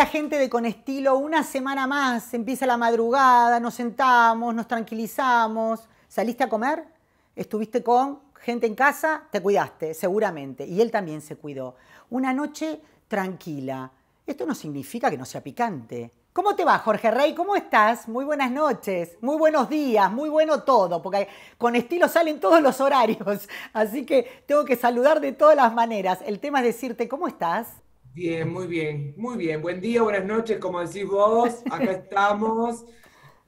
Hola gente de Con Estilo, una semana más, empieza la madrugada, nos sentamos, nos tranquilizamos. ¿Saliste a comer? ¿Estuviste con gente en casa? Te cuidaste, seguramente. Y él también se cuidó. Una noche tranquila. Esto no significa que no sea picante. ¿Cómo te va, Jorge Rey? ¿Cómo estás? Muy buenas noches, muy buenos días, muy bueno todo, porque con estilo salen todos los horarios, así que tengo que saludar de todas las maneras. El tema es decirte, ¿cómo estás? Bien, muy bien, muy bien. Buen día, buenas noches, como decís vos. Acá estamos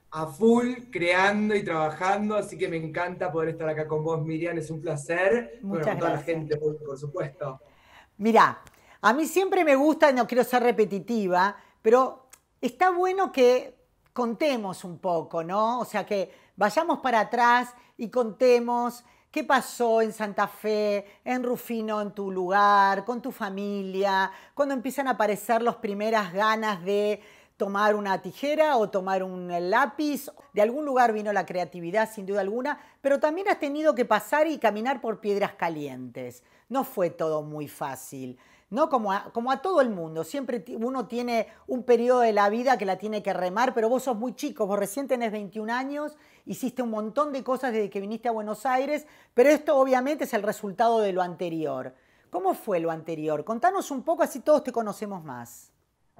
a full creando y trabajando, así que me encanta poder estar acá con vos, Miriam. Es un placer. Muchas con toda la gente, por supuesto. Mirá, a mí siempre me gusta, no quiero ser repetitiva, pero está bueno que contemos un poco, ¿no? O sea, que vayamos para atrás y contemos qué pasó en Santa Fe, en Rufino, en tu lugar, con tu familia, cuando empiezan a aparecer las primeras ganas de tomar una tijera o tomar un lápiz. De algún lugar vino la creatividad, sin duda alguna, pero también has tenido que pasar y caminar por piedras calientes. No fue todo muy fácil. ¿No? Como a, como a todo el mundo. Siempre uno tiene un periodo de la vida que la tiene que remar, pero vos sos muy chico, vos recién tenés 21 años, hiciste un montón de cosas desde que viniste a Buenos Aires, pero esto obviamente es el resultado de lo anterior. ¿Cómo fue lo anterior? Contanos un poco, así todos te conocemos más.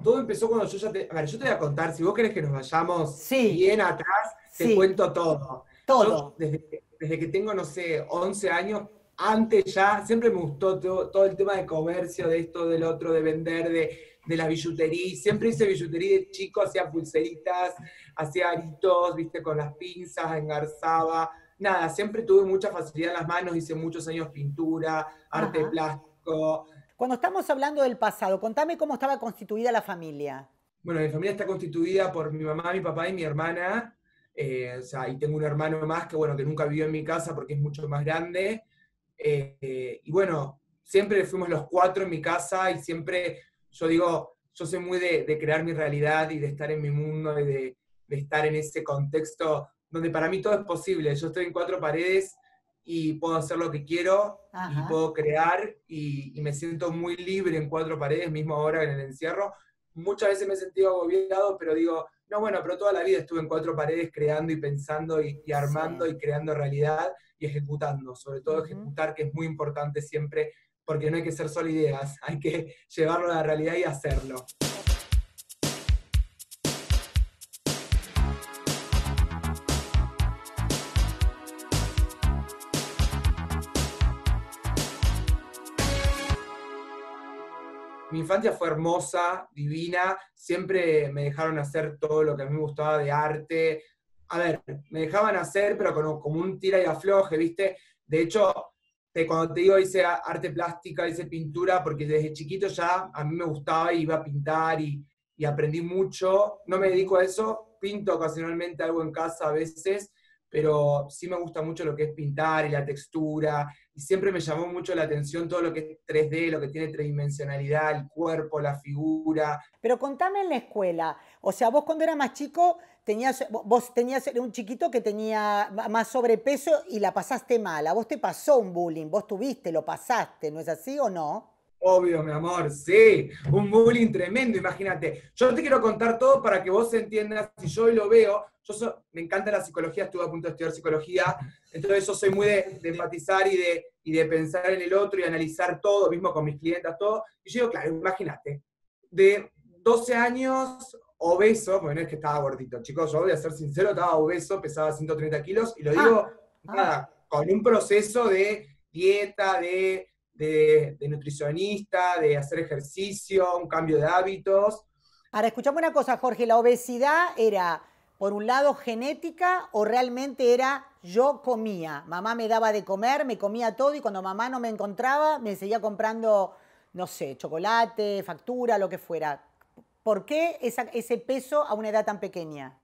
Todo empezó cuando yo ya te. A ver, yo te voy a contar, si vos querés que nos vayamos Sí. bien atrás, te Sí. cuento todo. Todo. Yo, desde, desde que tengo, no sé, 11 años, antes ya, siempre me gustó todo, todo el tema de comercio, de esto, del otro, de vender, de, de la billutería. Siempre hice billutería de chico, hacía pulseritas, hacía aritos, viste, con las pinzas, engarzaba. Nada, siempre tuve mucha facilidad en las manos, hice muchos años pintura, arte Ajá. plástico. Cuando estamos hablando del pasado, contame cómo estaba constituida la familia. Bueno, mi familia está constituida por mi mamá, mi papá y mi hermana. eh, o sea, y tengo un hermano más que, bueno, que nunca vivió en mi casa porque es mucho más grande. Eh, y bueno, siempre fuimos los cuatro en mi casa y siempre, yo digo, yo soy muy de, de crear mi realidad y de estar en mi mundo y de, de estar en ese contexto donde para mí todo es posible. Yo estoy en cuatro paredes y puedo hacer lo que quiero Ajá. y puedo crear y, y me siento muy libre en cuatro paredes, mismo ahora en el encierro. Muchas veces me he sentido agobiado, pero digo, no, bueno, pero toda la vida estuve en cuatro paredes creando y pensando y, y armando Sí. y creando realidad y ejecutando, sobre todo ejecutar, que es muy importante siempre, porque no hay que ser solo ideas, hay que llevarlo a la realidad y hacerlo. Mi infancia fue hermosa, divina, siempre me dejaron hacer todo lo que a mí me gustaba de arte. A ver, me dejaban hacer, pero como, como un tira y afloje, ¿viste? De hecho, te- cuando te digo hice arte plástica, hice pintura, porque desde chiquito ya a mí me gustaba y iba a pintar y, y aprendí mucho. No me dedico a eso, pinto ocasionalmente algo en casa a veces, pero sí me gusta mucho lo que es pintar y la textura, y siempre me llamó mucho la atención todo lo que es 3D, lo que tiene tridimensionalidad, el cuerpo, la figura. Pero contame en la escuela, o sea, vos cuando eras más chico, tenías, vo- vos tenías un chiquito que tenía más sobrepeso y la pasaste mal. A vos te pasó un bullying, vos tuviste, lo pasaste, ¿no es así o no? Obvio, mi amor, sí, un bullying tremendo, imagínate. Yo te quiero contar todo para que vos entiendas, si yo lo veo, yo so- me encanta la psicología, estuve a punto de estudiar psicología, entonces yo soy muy de, de empatizar y de, y de pensar en el otro y analizar todo, mismo con mis clientas, todo. Y yo digo, claro, imagínate, de 12 años, obeso, porque no es que estaba gordito, chicos, yo voy a ser sincero, estaba obeso, pesaba 130 kilos, y lo digo, Ah. nada, con un proceso de dieta, de, de, de nutricionista, de hacer ejercicio, un cambio de hábitos. Ahora, escuchame una cosa, Jorge, ¿la obesidad era, por un lado, genética o realmente era yo comía? Mamá me daba de comer, me comía todo y cuando mamá no me encontraba, me seguía comprando, no sé, chocolate, factura, lo que fuera. ¿Por qué esa- ese peso a una edad tan pequeña?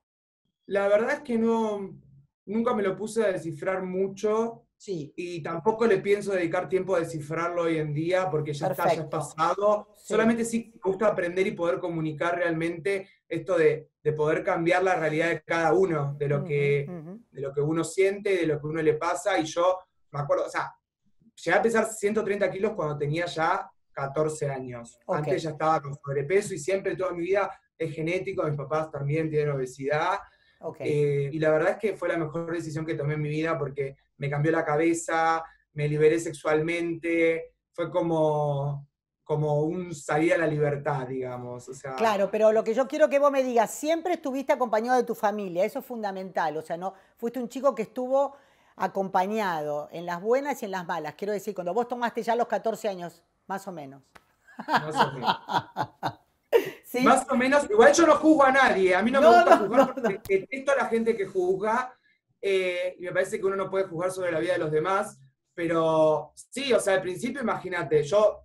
La verdad es que no, nunca me lo puse a descifrar mucho Sí. y tampoco le pienso dedicar tiempo a descifrarlo hoy en día porque ya está, ya es Perfecto. pasado. Sí. Solamente sí me gusta aprender y poder comunicar realmente esto de, de poder cambiar la realidad de cada uno, de lo, que, Ujú, ujú. de lo que uno siente, de lo que uno le pasa. Y yo me acuerdo, o sea, llegué a pesar 130 kilos cuando tenía ya 14 años. Ok. Antes ya estaba con sobrepeso y siempre toda mi vida es genético, mis papás también tienen obesidad. Ok. Eh, y la verdad es que fue la mejor decisión que tomé en mi vida porque me cambió la cabeza, me liberé sexualmente, fue como, como un salir a la libertad, digamos. O sea, Claro, pero lo que yo quiero que vos me digas, siempre estuviste acompañado de tu familia, eso es fundamental, o sea, no fuiste un chico que estuvo acompañado en las buenas y en las malas. Quiero decir, cuando vos tomaste ya los 14 años, más o menos. más o menos. ¿Sí? Más o menos, igual yo no juzgo a nadie, a mí no, No, me gusta no, juzgar no, porque detesto a la gente que juzga, eh, y me parece que uno no puede juzgar sobre la vida de los demás, pero sí, o sea, al principio imagínate, yo,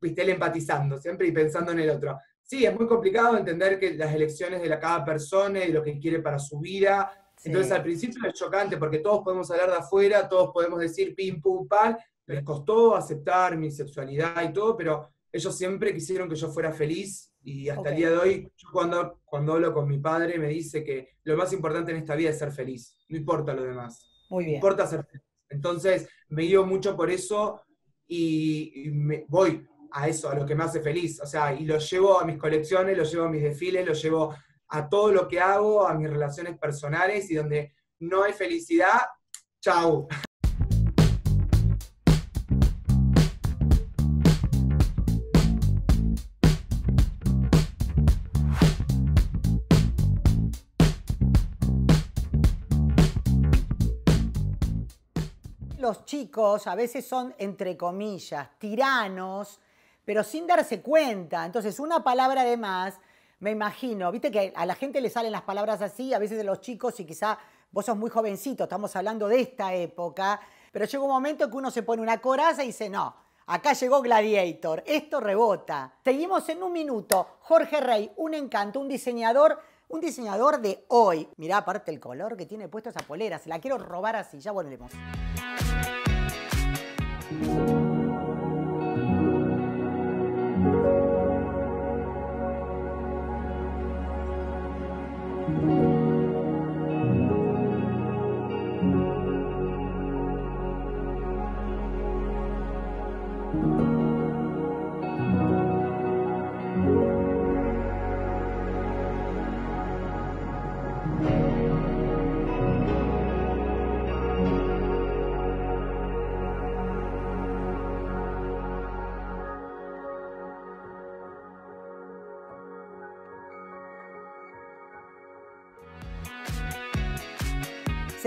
viste, él empatizando siempre y pensando en el otro. Sí, es muy complicado entender que las elecciones de la, cada persona y lo que quiere para su vida, Sí. entonces al principio es chocante porque todos podemos hablar de afuera, todos podemos decir pim, pum, pam, les costó aceptar mi sexualidad y todo, pero ellos siempre quisieron que yo fuera feliz y hasta Ok. el día de hoy, yo cuando, cuando hablo con mi padre me dice que lo más importante en esta vida es ser feliz, no importa lo demás, Muy no bien. importa ser feliz. Entonces me guío mucho por eso y, y me, voy a eso, a lo que me hace feliz, o sea, y lo llevo a mis colecciones, lo llevo a mis desfiles, lo llevo a todo lo que hago, a mis relaciones personales y donde no hay felicidad, chau. Los chicos a veces son, entre comillas, tiranos, pero sin darse cuenta. Entonces, una palabra de más, me imagino, viste que a la gente le salen las palabras así, a veces de los chicos, y quizá vos sos muy jovencito, estamos hablando de esta época, pero llega un momento que uno se pone una coraza y dice, no, acá llegó Gladiator, esto rebota. Seguimos en un minuto. Jorge Rey, un encanto, un diseñador, un diseñador de hoy. Mirá, aparte el color que tiene puesto esa polera, se la quiero robar así, ya volvemos. thank you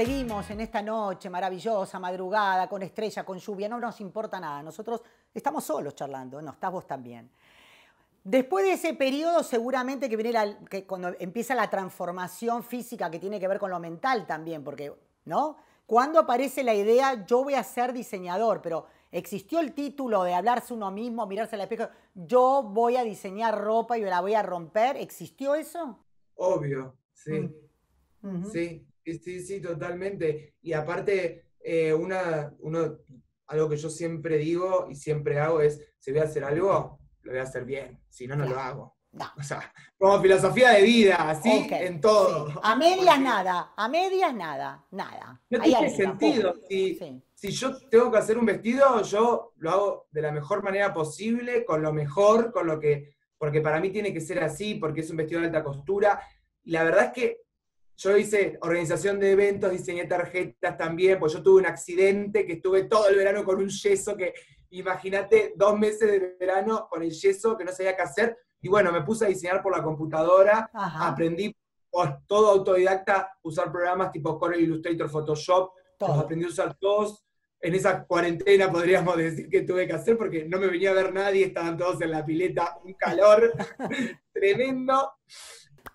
Seguimos en esta noche maravillosa, madrugada, con estrella, con lluvia, no nos importa nada. Nosotros estamos solos charlando, no, estás vos también. Después de ese periodo, seguramente que viene la- que cuando empieza la transformación física que tiene que ver con lo mental también, porque, ¿no? Cuando aparece la idea, yo voy a ser diseñador, pero existió el título de hablarse uno mismo, mirarse al espejo, yo voy a diseñar ropa y la voy a romper, ¿existió eso? Obvio, sí. Sí, sí, sí, sí, totalmente. Y aparte, eh, una, uno, algo que yo siempre digo y siempre hago es, si voy a hacer algo, lo voy a hacer bien, si no, no lo hago. No. O sea, como filosofía de vida, así en todo. sí. A medias Porque nada, a medias nada, nada. No tiene sentido. Si, Sí. si yo tengo que hacer un vestido, yo lo hago de la mejor manera posible, con lo mejor, con lo que, porque para mí tiene que ser así, porque es un vestido de alta costura. Y la verdad es que yo hice organización de eventos, diseñé tarjetas también, pues yo tuve un accidente que estuve todo el verano con un yeso que, imagínate, dos meses de verano con el yeso que no sabía qué hacer. Y bueno, me puse a diseñar por la computadora, Ajá. aprendí por todo autodidacta usar programas tipo Corel Illustrator, Photoshop, los Todo. aprendí a usar todos. En esa cuarentena podríamos decir que tuve que hacer porque no me venía a ver nadie, estaban todos en la pileta, un calor tremendo.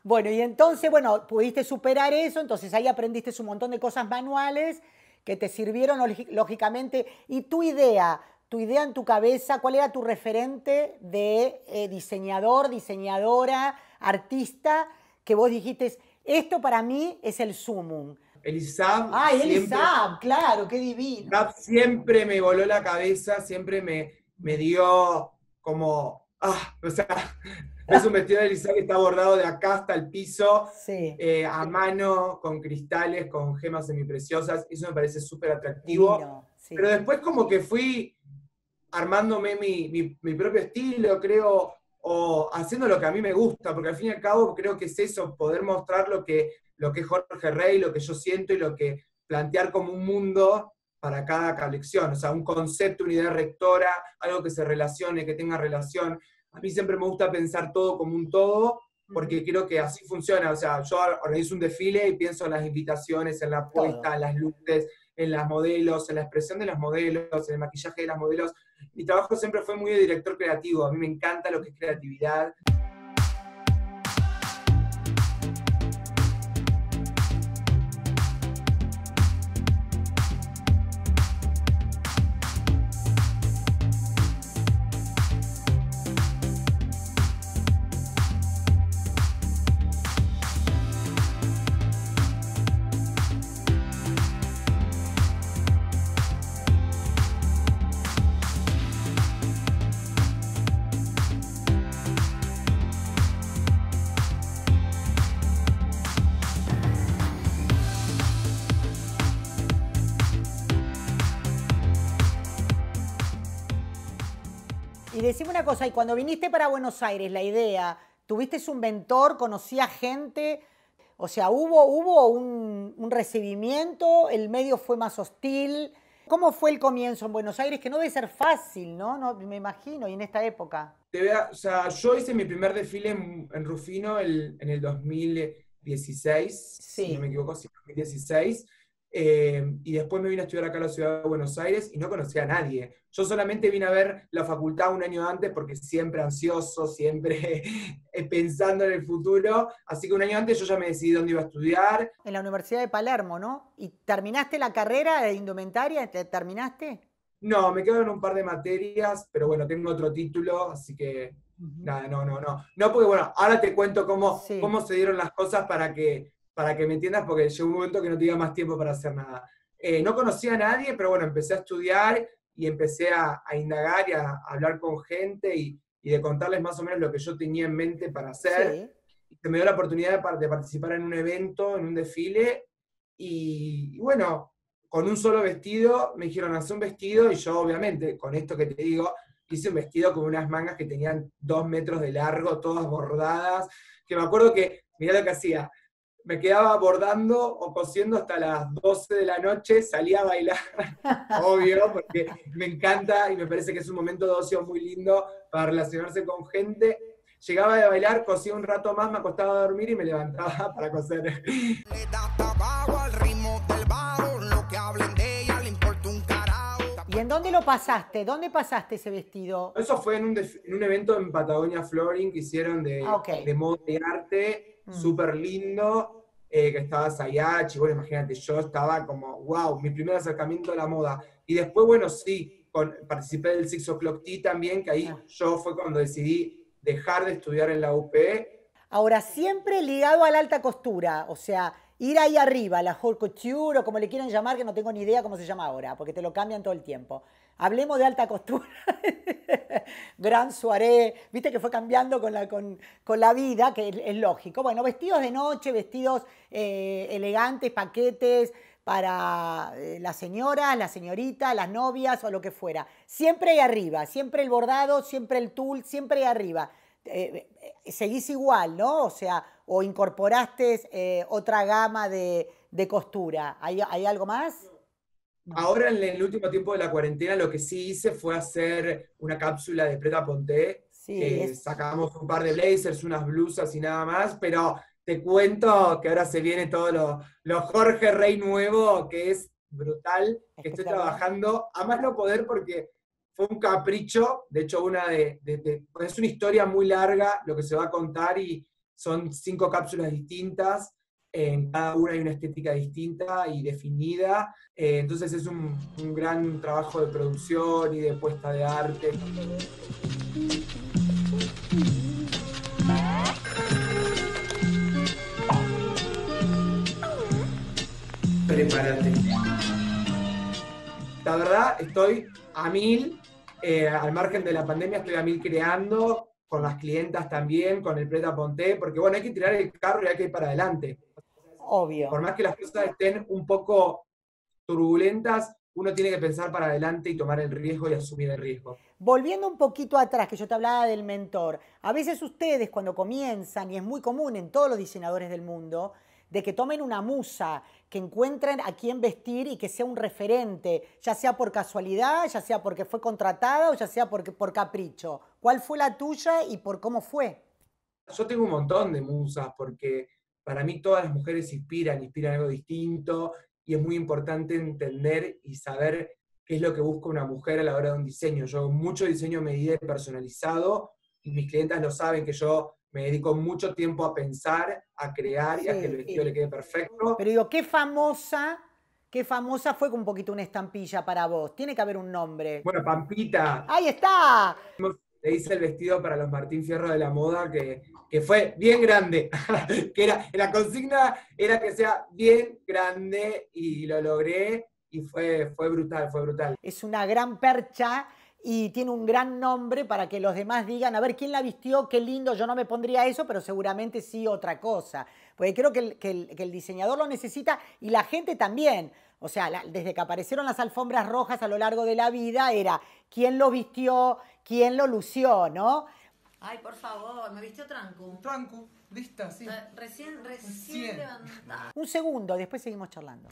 Bueno, y entonces, bueno, pudiste superar eso, entonces ahí aprendiste un montón de cosas manuales que te sirvieron lógi- lógicamente. Y tu idea, tu idea en tu cabeza, ¿cuál era tu referente de eh, diseñador, diseñadora, artista, que vos dijiste, esto para mí es el sumum? Elisab Ay, siempre, Elisab, claro, qué divino. Elisab siempre me voló la cabeza, siempre me, me dio como, ah, o sea, es un vestido de Elisab que está bordado de acá hasta el piso, Sí, eh, a mano, con cristales, con gemas semipreciosas, eso me parece súper atractivo. divino. sí. Pero después como que fui armándome mi, mi propio estilo, creo, o haciendo lo que a mí me gusta, porque al fin y al cabo creo que es eso, poder mostrar lo que, lo que es Jorge Rey, lo que yo siento y lo que plantear como un mundo para cada colección, o sea, un concepto, una idea rectora, algo que se relacione, que tenga relación. A mí siempre me gusta pensar todo como un todo, porque creo que así funciona, o sea, yo organizo un desfile y pienso en las invitaciones, en la puesta, en las luces, en las modelos, en la expresión de los modelos, en el maquillaje de las modelos. Mi trabajo siempre fue muy de director creativo, a mí me encanta lo que es creatividad. Decime una cosa, y cuando viniste para Buenos Aires, la idea, ¿tuviste un mentor, conocías gente? O sea, ¿hubo, hubo un, recibimiento? ¿El medio fue más hostil? ¿Cómo fue el comienzo en Buenos Aires? Que no debe ser fácil, ¿no? no me imagino, y en esta época. Te o sea, yo hice mi primer desfile en, Rufino en el 2016, si no me equivoco, sí, 2016. Eh, y después me vine a estudiar acá a la ciudad de Buenos Aires y no conocía a nadie. Yo solamente vine a ver la facultad un año antes porque siempre ansioso, siempre pensando en el futuro. Así que un año antes yo ya me decidí dónde iba a estudiar. En la Universidad de Palermo, ¿no? ¿Y terminaste la carrera de indumentaria? ¿Terminaste? No, me quedo en un par de materias, pero bueno, tengo otro título, así que nada, no, no, no. No, porque bueno, ahora te cuento cómo, cómo se dieron las cosas para que para que me entiendas, porque llegó un momento que no tenía más tiempo para hacer nada. Eh, no conocía a nadie, pero bueno, empecé a estudiar y empecé a, indagar y a, hablar con gente y, de contarles más o menos lo que yo tenía en mente para hacer. Se me dio la oportunidad de, participar en un evento, en un desfile, y, bueno, con un solo vestido me dijeron, hacer un vestido, y yo obviamente, con esto que te digo, hice un vestido con unas mangas que tenían dos metros de largo, todas bordadas, que me acuerdo que, mirá lo que hacía, me quedaba bordando o cosiendo hasta las 12 de la noche, salía a bailar, obvio, porque me encanta y me parece que es un momento de ocio muy lindo para relacionarse con gente. Llegaba de bailar, cosía un rato más, me acostaba a dormir y me levantaba para coser. ¿Y en dónde lo pasaste? ¿Dónde pasaste ese vestido? Eso fue en un, evento en Patagonia Flooring que hicieron de, ah, de moda y arte Mm. súper lindo, eh, que estaba Sayachi, bueno, imagínate, yo estaba como, wow, mi primer acercamiento a la moda. Y después, bueno, sí, participé del Six O'Clock Tea también, que ahí ah. yo fue cuando decidí dejar de estudiar en la UP. Ahora, siempre ligado a la alta costura, o sea, ir ahí arriba, la haute couture o como le quieran llamar, que no tengo ni idea cómo se llama ahora, porque te lo cambian todo el tiempo. Hablemos de alta costura. Gran soirée, viste que fue cambiando con la, con, la vida, que es, lógico. Bueno, vestidos de noche, vestidos eh, elegantes, paquetes para eh, las señoras, las señoritas, las novias o lo que fuera. Siempre ahí arriba, siempre el bordado, siempre el tul, siempre ahí arriba. Eh, seguís igual, ¿no? O sea, o incorporaste otra gama de, costura. ¿Hay, ¿Hay algo más? Ahora en el último tiempo de la cuarentena lo que sí hice fue hacer una cápsula de Preta Ponté. Sí, Sacamos un par de blazers, unas blusas y nada más, pero te cuento que ahora se viene todo lo, lo Jorge Rey nuevo, que es brutal, que estoy trabajando a más no poder porque fue un capricho, de hecho una de, es una historia muy larga lo que se va a contar y son cinco cápsulas distintas en cada una hay una estética distinta y definida, eh, entonces es un, gran trabajo de producción y de puesta de arte. Prepárate. La verdad, estoy a mil, eh, al margen de la pandemia, estoy a mil creando, con las clientas también, con el Preta Ponté, porque bueno, hay que tirar el carro y hay que ir para adelante. Obvio. Por más que las cosas estén un poco turbulentas, uno tiene que pensar para adelante y tomar el riesgo y asumir el riesgo. Volviendo un poquito atrás, que yo te hablaba del mentor, a veces ustedes cuando comienzan, y es muy común en todos los diseñadores del mundo, de que tomen una musa, que encuentren a quién vestir y que sea un referente, ya sea por casualidad, ya sea porque fue contratada o ya sea porque, por capricho. ¿Cuál fue la tuya y por cómo fue? Yo tengo un montón de musas porque para mí todas las mujeres inspiran, inspiran algo distinto y es muy importante entender y saber qué es lo que busca una mujer a la hora de un diseño. Yo hago mucho diseño medida y personalizado y mis clientes lo saben que yo me dedico mucho tiempo a pensar, a crear y a que el vestido le quede perfecto. Pero digo, qué famosa, qué famosa fue con un poquito una estampilla para vos. Tiene que haber un nombre. Bueno, Pampita. Ahí está. Le hice el vestido para los Martín Fierro de la moda que que fue bien grande, que era, la consigna era que sea bien grande y lo logré y fue, fue brutal, fue brutal. Es una gran percha y tiene un gran nombre para que los demás digan, a ver, ¿quién la vistió? Qué lindo, yo no me pondría eso, pero seguramente sí otra cosa. Porque creo que el, diseñador lo necesita y la gente también. O sea, desde que aparecieron las alfombras rojas a lo largo de la vida, era quién lo vistió, quién lo lució, ¿no? Ay, por favor, me vistió Trancu. Trancu, lista, sí. Recién, recién levantada. Un segundo, después seguimos charlando.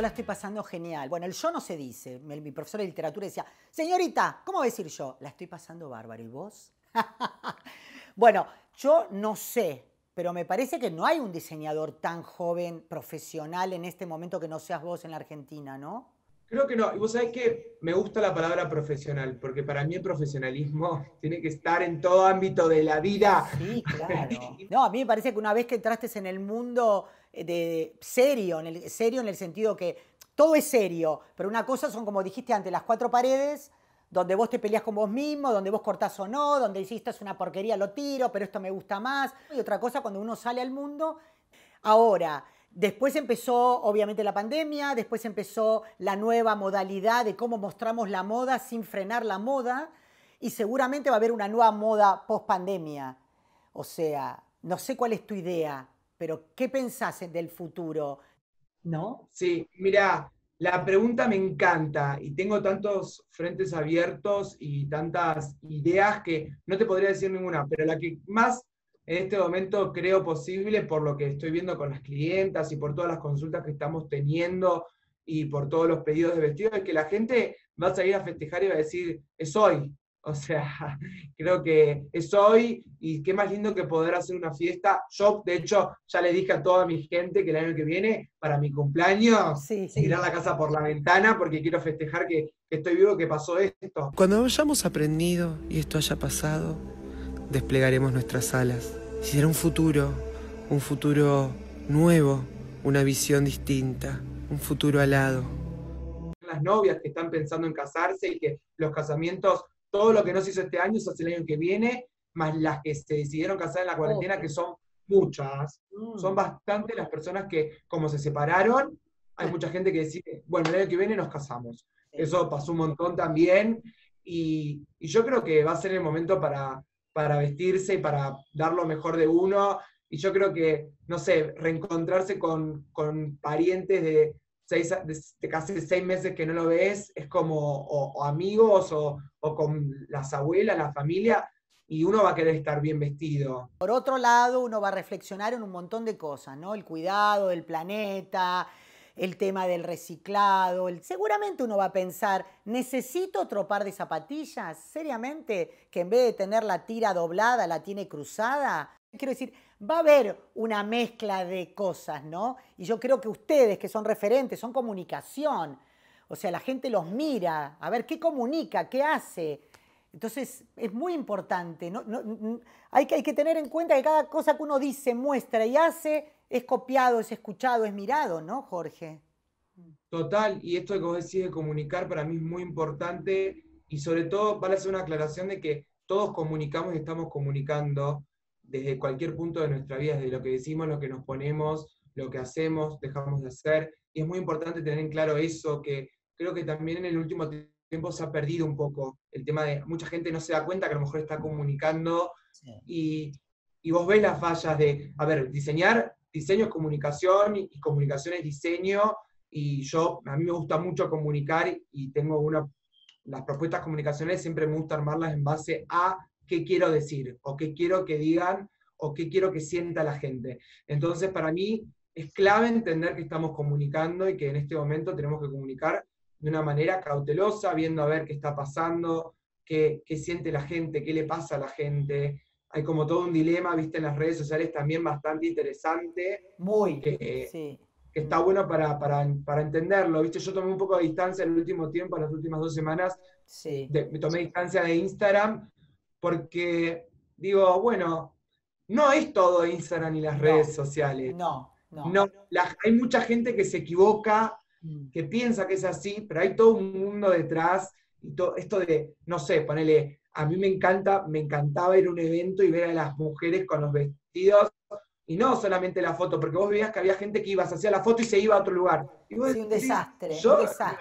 Yo la estoy pasando genial. Bueno, el yo no se dice. Mi profesor de literatura decía, señorita, ¿cómo decir yo? La estoy pasando bárbaro. ¿Y vos? bueno, yo no sé, pero me parece que no hay un diseñador tan joven, profesional en este momento que no seas vos en la Argentina, ¿no? Creo que no. Y vos sabés que me gusta la palabra profesional, porque para mí el profesionalismo tiene que estar en todo ámbito de la vida. Sí, claro. No, a mí me parece que una vez que entraste en el mundo de serio, en el, serio en el sentido que todo es serio, pero una cosa son, como dijiste antes, las cuatro paredes, donde vos te peleas con vos mismo, donde vos cortás o no, donde hiciste es una porquería, lo tiro, pero esto me gusta más. Y otra cosa cuando uno sale al mundo. Ahora, Después empezó, obviamente, la pandemia, después empezó la nueva modalidad de cómo mostramos la moda sin frenar la moda, y seguramente va a haber una nueva moda post pandemia. O sea, no sé cuál es tu idea, pero ¿qué pensás del futuro? ¿No? Sí, mira, la pregunta me encanta y tengo tantos frentes abiertos y tantas ideas que no te podría decir ninguna, pero la que más en este momento creo posible por lo que estoy viendo con las clientas y por todas las consultas que estamos teniendo y por todos los pedidos de vestidos, es que la gente va a salir a festejar y va a decir, es hoy. O sea, creo que es hoy y qué más lindo que poder hacer una fiesta. Yo, de hecho, ya le dije a toda mi gente que el año que viene, para mi cumpleaños, sí, tirar la casa por la ventana porque quiero festejar que, que estoy vivo, que pasó esto. Cuando hayamos aprendido y esto haya pasado, desplegaremos nuestras alas. Si será un futuro, un futuro nuevo, una visión distinta, un futuro alado. Las novias que están pensando en casarse y que los casamientos, todo lo que no se hizo este año se hace el año que viene, más las que se decidieron casar en la cuarentena, que son muchas. Mm. Son bastante las personas que, como se separaron, hay mucha gente que decide, bueno, el año que viene nos casamos. Eso pasó un montón también. Y, y, yo creo que va a ser el momento para, para vestirse y para dar lo mejor de uno. Y yo creo que, no sé, reencontrarse con, parientes de, seis, de, casi seis meses que no lo ves, es como o, amigos o, con las abuelas, la familia, y uno va a querer estar bien vestido. Por otro lado, uno va a reflexionar en un montón de cosas, ¿no? El cuidado del planeta, el tema del reciclado. Seguramente uno va a pensar, ¿necesito otro par de zapatillas? ¿Seriamente? Que en vez de tener la tira doblada, la tiene cruzada. Quiero decir, va a haber una mezcla de cosas, ¿no? Y yo creo que ustedes, que son referentes, son comunicación. O sea, la gente los mira, a ver qué comunica, qué hace. Entonces, es muy importante. hay, que, hay que tener en cuenta que cada cosa que uno dice, muestra y hace es copiado, es escuchado, es mirado, ¿no, Jorge? Total, y esto que vos decís de comunicar para mí es muy importante y sobre todo vale hacer una aclaración de que todos comunicamos y estamos comunicando desde cualquier punto de nuestra vida, desde lo que decimos, lo que nos ponemos, lo que hacemos, dejamos de hacer. Y es muy importante tener en claro eso, que creo que también en el último tiempo se ha perdido un poco el tema de, mucha gente no se da cuenta que a lo mejor está comunicando y, y, vos ves las fallas de, a ver, diseñar, diseño es comunicación y, comunicación es diseño y yo, a mí me gusta mucho comunicar y tengo una, las propuestas comunicacionales siempre me gusta armarlas en base a qué quiero decir o qué quiero que digan o qué quiero que sienta la gente. Entonces, para mí es clave entender que estamos comunicando y que en este momento tenemos que comunicar de una manera cautelosa, viendo a ver qué está pasando, qué, siente la gente, qué le pasa a la gente. Hay como todo un dilema, viste, en las redes sociales también bastante interesante. Muy, que, sí. que está bueno para, para, entenderlo. Viste, yo tomé un poco de distancia en el último tiempo, en las últimas dos semanas. Sí. me tomé distancia de Instagram porque digo, bueno, no es todo Instagram y las redes sociales. No, no. no hay mucha gente que se equivoca Mm. que piensa que es así, pero hay todo un mundo detrás. Y todo esto de, no sé, ponele, a mí me encanta, me encantaba ir a un evento y ver a las mujeres con los vestidos, y no solamente la foto, porque vos veías que había gente que iba, se hacía la foto y se iba a otro lugar. Y un desastre,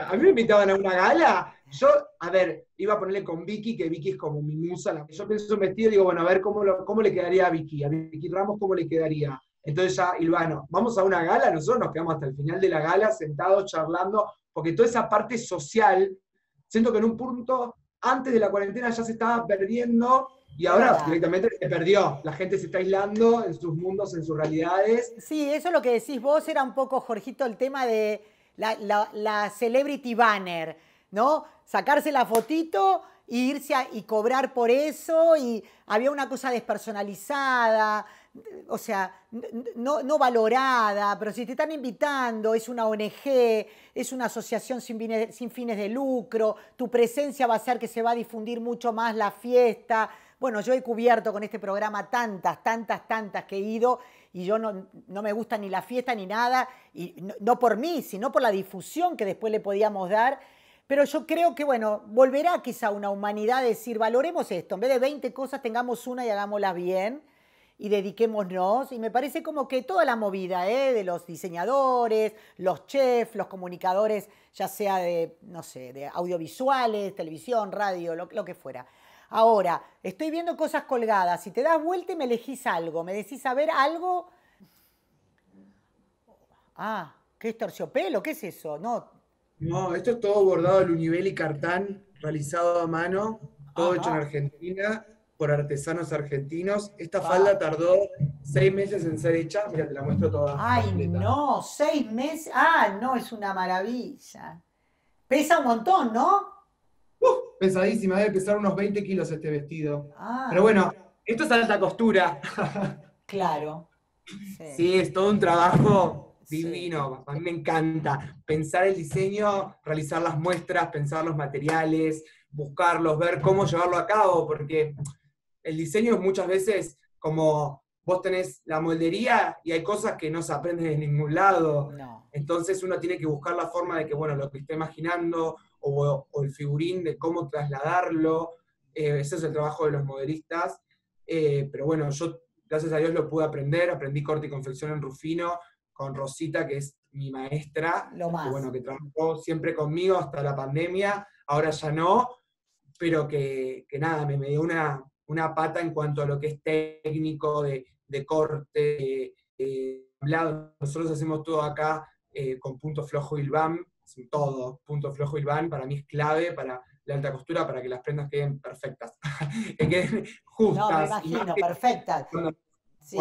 A mí me invitaban a una gala, yo, a ver, iba a ponerle con Vicky, que Vicky es como mi musa. Yo pienso un vestido y digo, bueno, a ver cómo, cómo le quedaría a Vicky, a Vicky Ramos, cómo le quedaría. Entonces ya, Ilvano, vamos a una gala, nosotros nos quedamos hasta el final de la gala sentados charlando, porque toda esa parte social, siento que en un punto, antes de la cuarentena ya se estaba perdiendo y ahora directamente se perdió. La gente se está aislando en sus mundos, en sus realidades. Sí, eso es lo que decís vos, era un poco, Jorgito, el tema de la, celebrity banner, ¿no? Sacarse la fotito e irse y cobrar por eso, y había una cosa despersonalizada, o sea, no, no, valorada, pero si te están invitando, es una ONG, es una asociación sin fines, de lucro, tu presencia va a hacer que se va a difundir mucho más la fiesta. Bueno, yo he cubierto con este programa tantas, tantas, tantas que he ido y yo no, no me gusta ni la fiesta ni nada, y no por mí, sino por la difusión que después le podíamos dar. Pero yo creo que, bueno, volverá quizá una humanidad a decir, valoremos esto, en vez de 20 cosas tengamos una y hagámoslas bien y dediquémonos. Y me parece como que toda la movida ¿eh? de los diseñadores, los chefs, los comunicadores, ya sea de, no sé, de audiovisuales, televisión, radio, lo, que fuera. Ahora, estoy viendo cosas colgadas. Si te das vuelta y me elegís algo, me decís a ver algo. Ah, ¿qué es terciopelo? ¿Qué es eso? No. No, esto es todo bordado al nivel y cartán, realizado a mano, todo hecho en Argentina por artesanos argentinos. Esta falda tardó seis meses en ser hecha. Mira, te la muestro toda. Ay, no, seis meses. Ah, no, es una maravilla. Pesa un montón, ¿no? Uh, pesadísima, debe pesar unos 20 kilos este vestido. Ah. Pero bueno, esto es alta costura. Claro. Sí, es todo un trabajo divino. A mí me encanta pensar el diseño, realizar las muestras, pensar los materiales, buscarlos, ver cómo llevarlo a cabo, porque el diseño es muchas veces como vos tenés la moldería y hay cosas que no se aprenden de ningún lado. Entonces uno tiene que buscar la forma de que, bueno, lo que esté imaginando o, el figurín de cómo trasladarlo. Eh, ese es el trabajo de los modelistas. Eh, pero bueno, yo gracias a Dios lo pude aprender. Aprendí corte y confección en Rufino con Rosita, que es mi maestra. Lo más. Que, bueno, que trabajó siempre conmigo hasta la pandemia. Ahora ya no, pero que, nada, me, me dio una, una pata en cuanto a lo que es técnico, de, corte, de, Nosotros hacemos todo acá eh, con punto flojo y BAM, todo, punto flojo y BAM, para mí es clave para la alta costura, para que las prendas queden perfectas, que queden justas. No, me imagino, perfectas. Cuando,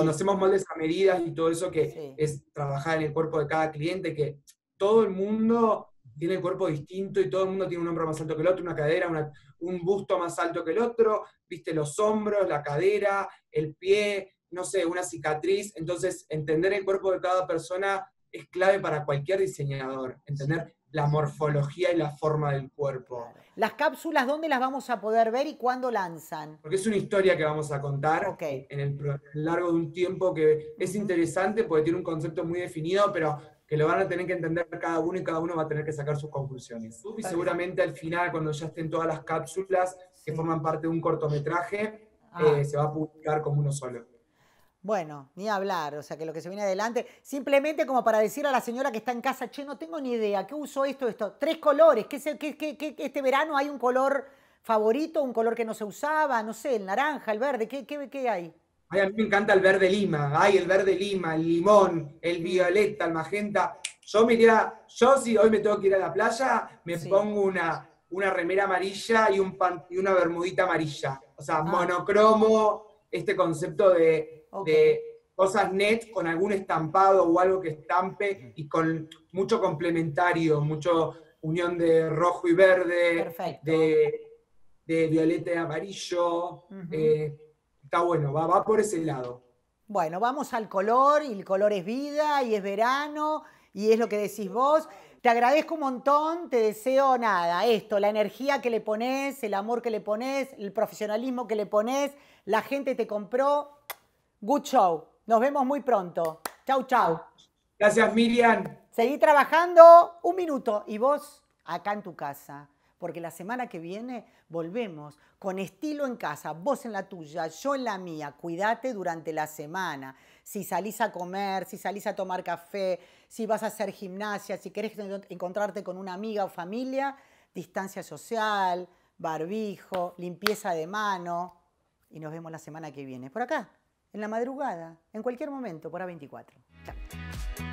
hacemos moldes a medidas y todo eso, que es trabajar en el cuerpo de cada cliente, que todo el mundo tiene el cuerpo distinto y todo el mundo tiene un hombro más alto que el otro, una cadera, un busto más alto que el otro, viste los hombros, la cadera, el pie, no sé, una cicatriz. Entonces, entender el cuerpo de cada persona es clave para cualquier diseñador, entender la morfología y la forma del cuerpo. Las cápsulas, ¿dónde las vamos a poder ver y cuándo lanzan? Porque es una historia que vamos a contar en, el, largo de un tiempo que es interesante porque tiene un concepto muy definido, pero que lo van a tener que entender cada uno y cada uno va a tener que sacar sus conclusiones. Y seguramente al final, cuando ya estén todas las cápsulas que forman parte de un cortometraje, ah. eh, se va a publicar como uno solo. Bueno, ni hablar, o sea que lo que se viene adelante, simplemente como para decir a la señora que está en casa, che, no tengo ni idea, ¿qué uso esto, esto? Tres colores, ¿qué, qué, qué, este verano hay un color favorito, un color que no se usaba, no sé, el naranja, el verde, ¿qué, qué, hay? Ay, a mí me encanta el verde lima, ay, el verde lima, el limón, el violeta, el magenta. Yo me iría, yo si hoy me tengo que ir a la playa, me pongo una, una remera amarilla y, un y una bermudita amarilla. O sea, ah. monocromo, este concepto de de cosas net con algún estampado o algo que estampe y con mucho complementario, mucho unión de rojo y verde, de, de, violeta y amarillo. Eh, está bueno, va, va por ese lado. Bueno, vamos al color, y el color es vida, y es verano, y es lo que decís vos. Te agradezco un montón, te deseo nada, esto, la energía que le pones, el amor que le pones, el profesionalismo que le pones, la gente te compró, Good show. Nos vemos muy pronto. Chau, chau. Gracias, Miriam. Seguí trabajando un minuto y vos acá en tu casa. Porque la semana que viene volvemos con estilo en casa, vos en la tuya, yo en la mía. Cuídate durante la semana. Si salís a comer, si salís a tomar café, si vas a hacer gimnasia, si querés encontrarte con una amiga o familia, distancia social, barbijo, limpieza de mano. Y nos vemos la semana que viene. Por acá, en la madrugada, en cualquier momento, por A24. Chao.